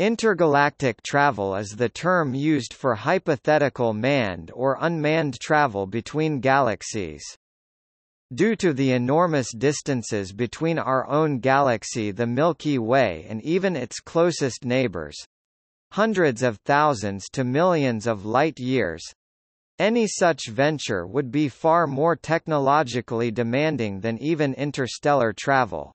Intergalactic travel is the term used for hypothetical manned or unmanned travel between galaxies. Due to the enormous distances between our own galaxy the Milky Way and even its closest neighbors—hundreds of thousands to millions of light-years—any such venture would be far more technologically demanding than even interstellar travel.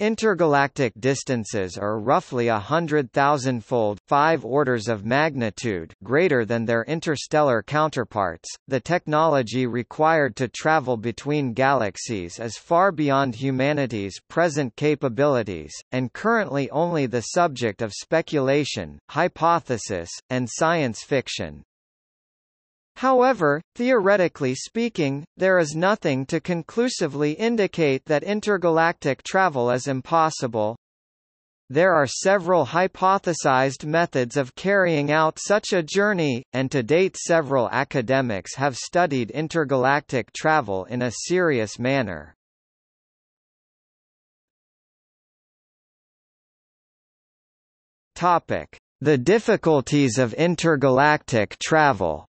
Intergalactic distances are roughly a hundred thousandfold five orders of magnitude greater than their interstellar counterparts. The technology required to travel between galaxies is far beyond humanity's present capabilities, and currently only the subject of speculation, hypothesis, and science fiction. However, theoretically speaking, there is nothing to conclusively indicate that intergalactic travel is impossible. There are several hypothesized methods of carrying out such a journey, and to date several academics have studied intergalactic travel in a serious manner. The difficulties of intergalactic travel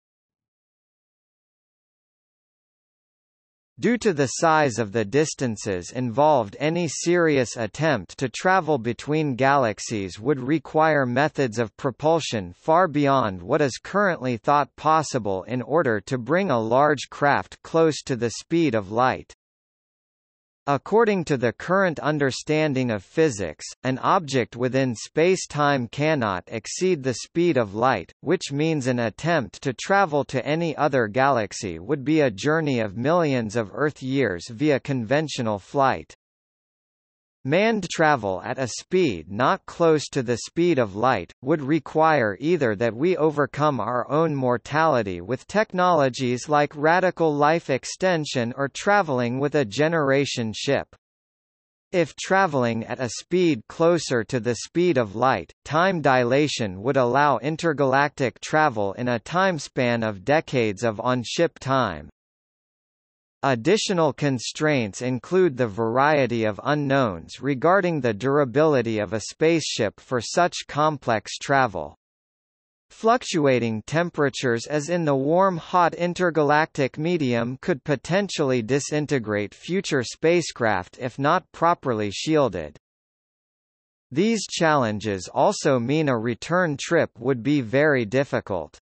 Due to the size of the distances involved any serious attempt to travel between galaxies would require methods of propulsion far beyond what is currently thought possible in order to bring a large craft close to the speed of light. According to the current understanding of physics, an object within space-time cannot exceed the speed of light, which means an attempt to travel to any other galaxy would be a journey of millions of Earth-years via conventional flight. Manned travel at a speed not close to the speed of light, would require either that we overcome our own mortality with technologies like radical life extension or traveling with a generation ship. If traveling at a speed closer to the speed of light, time dilation would allow intergalactic travel in a timespan of decades of on-ship time. Additional constraints include the variety of unknowns regarding the durability of a spaceship for such complex travel. Fluctuating temperatures as in the warm-hot intergalactic medium could potentially disintegrate future spacecraft if not properly shielded. These challenges also mean a return trip would be very difficult.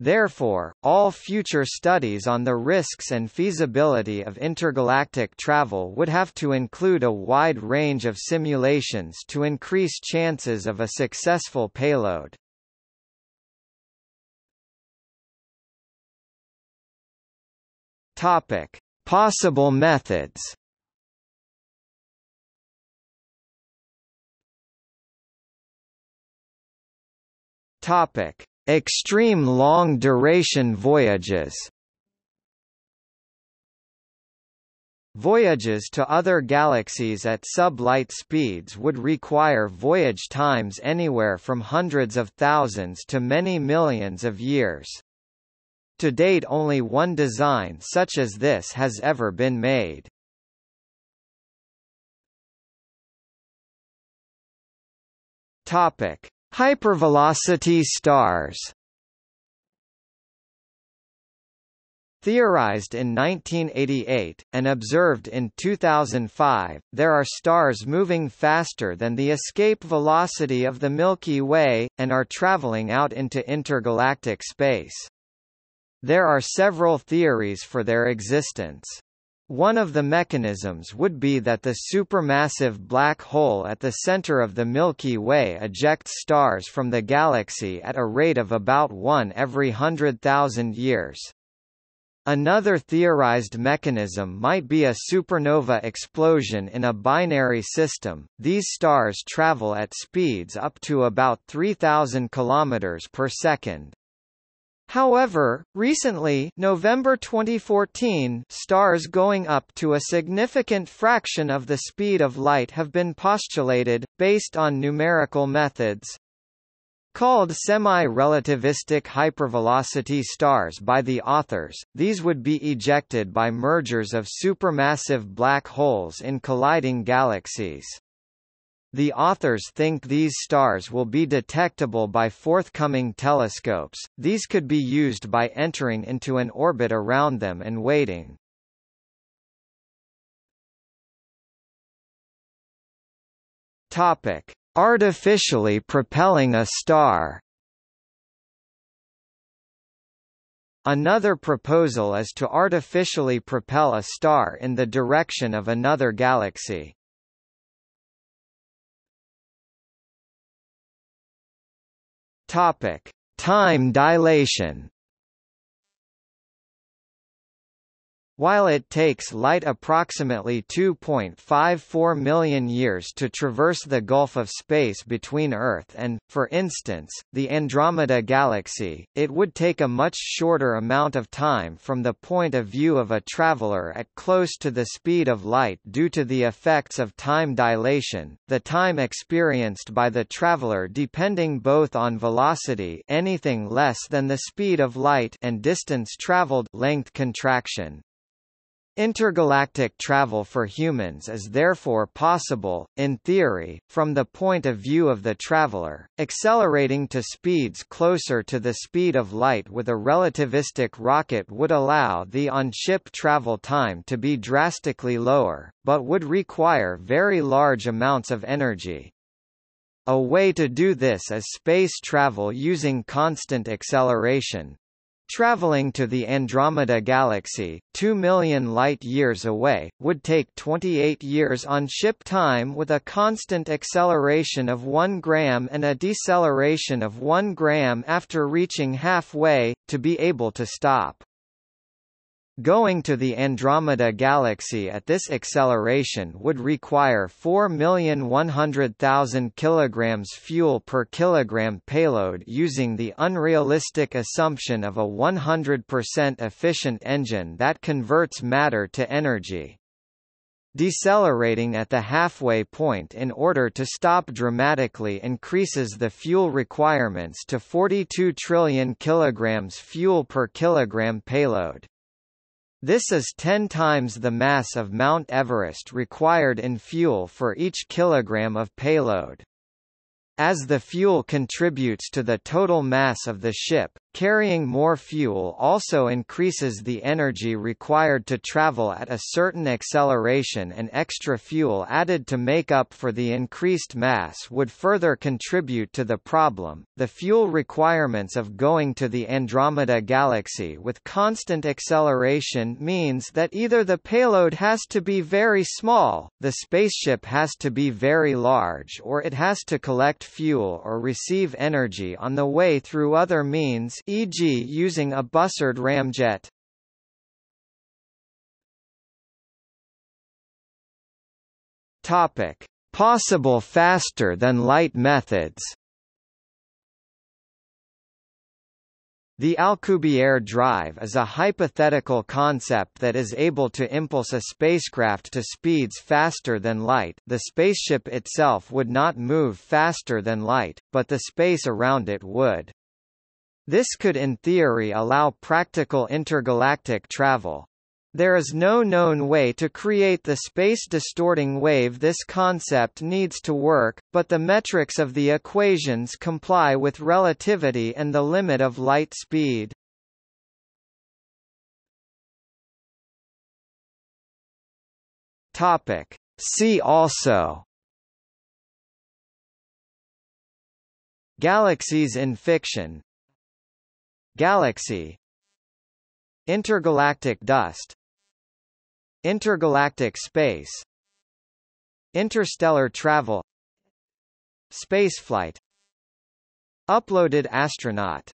Therefore, all future studies on the risks and feasibility of intergalactic travel would have to include a wide range of simulations to increase chances of a successful payload. Topic: Possible methods. Topic: Extreme long-duration voyages Voyages to other galaxies at sub-light speeds would require voyage times anywhere from hundreds of thousands to many millions of years. To date only one design such as this has ever been made. Topic: Hypervelocity stars Theorized in 1988, and observed in 2005, there are stars moving faster than the escape velocity of the Milky Way, and are traveling out into intergalactic space. There are several theories for their existence. One of the mechanisms would be that the supermassive black hole at the center of the Milky Way ejects stars from the galaxy at a rate of about one every hundred thousand years. Another theorized mechanism might be a supernova explosion in a binary system. These stars travel at speeds up to about 3000 km per second. However, recently November 2014 stars going up to a significant fraction of the speed of light have been postulated, based on numerical methods. Called semi-relativistic hypervelocity stars by the authors, these would be ejected by mergers of supermassive black holes in colliding galaxies. The authors think these stars will be detectable by forthcoming telescopes, these could be used by entering into an orbit around them and waiting. Topic: Artificially propelling a star. Another proposal is to artificially propel a star in the direction of another galaxy. Topic: Time dilation. While it takes light approximately 2.54 million years to traverse the gulf of space between Earth and, for instance, the Andromeda Galaxy, it would take a much shorter amount of time from the point of view of a traveler at close to the speed of light due to the effects of time dilation, the time experienced by the traveler depending both on velocity anything less than the speed of light and distance traveled length contraction. Intergalactic travel for humans is therefore possible, in theory, from the point of view of the traveler, accelerating to speeds closer to the speed of light with a relativistic rocket would allow the on-ship travel time to be drastically lower, but would require very large amounts of energy. A way to do this is space travel using constant acceleration, Traveling to the Andromeda Galaxy, 2 million light-years away, would take 28 years on ship time with a constant acceleration of 1 gram and a deceleration of 1 gram after reaching halfway, to be able to stop. Going to the Andromeda Galaxy at this acceleration would require 4,100,000 kg fuel per kilogram payload using the unrealistic assumption of a 100% efficient engine that converts matter to energy. Decelerating at the halfway point in order to stop dramatically increases the fuel requirements to 42 trillion kg fuel per kilogram payload. This is 10 times the mass of Mount Everest required in fuel for each kilogram of payload. As the fuel contributes to the total mass of the ship, carrying more fuel also increases the energy required to travel at a certain acceleration and extra fuel added to make up for the increased mass would further contribute to the problem. The fuel requirements of going to the Andromeda Galaxy with constant acceleration means that either the payload has to be very small, the spaceship has to be very large or it has to collect fuel or receive energy on the way through other means e.g. using a Bussard ramjet. Topic: Possible faster than light methods. The Alcubierre drive is a hypothetical concept that is able to impulse a spacecraft to speeds faster than light the spaceship itself would not move faster than light, but the space around it would. This could in theory allow practical intergalactic travel. There is no known way to create the space-distorting wave this concept needs to work, but the metrics of the equations comply with relativity and the limit of light speed. See also Galaxies in fiction Galaxy. Intergalactic dust. Intergalactic space. Interstellar travel. Spaceflight. Uploaded astronaut